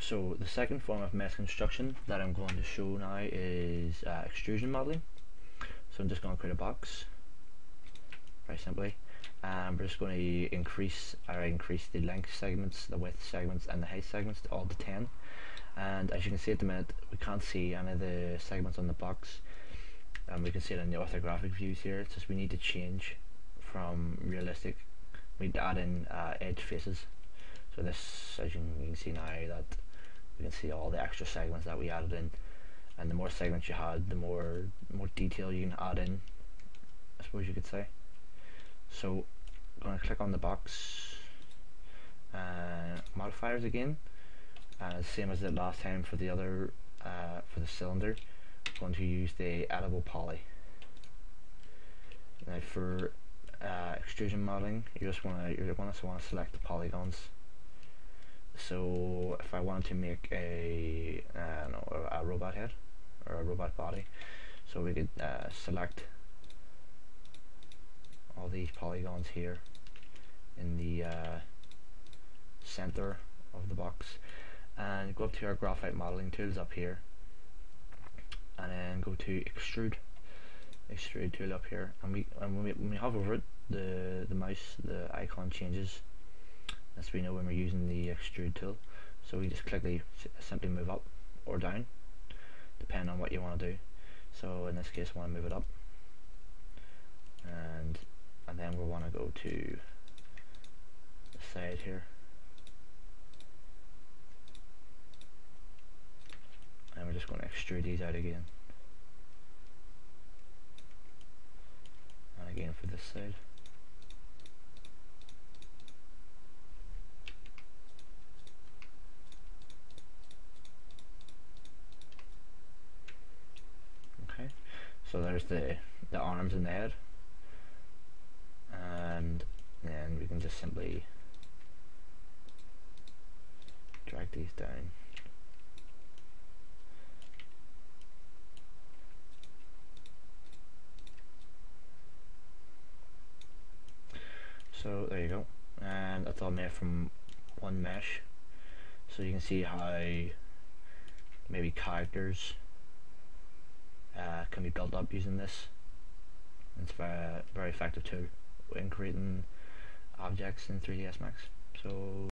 So the second form of mesh construction that I'm going to show now is uh, extrusion modeling. So I'm just going to create a box, very simply, and we're just going to increase or increase the length segments, the width segments, and the height segments to all to 10. And as you can see at the minute, we can't see any of the segments on the box, and we can see it in the orthographic views here. Just we need to change from realistic. We need to add in uh, edge faces. So this, as you can see now, that we can see all the extra segments that we added in. And the more segments you had the more more detail you can add in I suppose you could say. So I'm going to click on the box uh, modifiers again. Uh, same as the last time for the other uh, for the cylinder. I'm going to use the editable poly. Now for uh, extrusion modeling you just want to you want to select the polygons so if I wanted to make a, uh, no, a robot head or a robot body so we could uh, select all these polygons here in the uh, center of the box and go up to our graphite modeling tools up here and then go to extrude extrude tool up here. And we and when we, when we hover over it the the mouse the icon changes as we know when we're using the extrude tool. So we just click the simply move up or down depending on what you want to do. So in this case I want to move it up. And and then we want to go to the side here. And we're just going to extrude these out again. And again for this side so there's the the arms and the head and then we can just simply drag these down. So there you go. And that's all made from one mesh. So you can see how maybe characters uh, can be built up using this. It's very, very effective too in creating objects in 3ds Max. So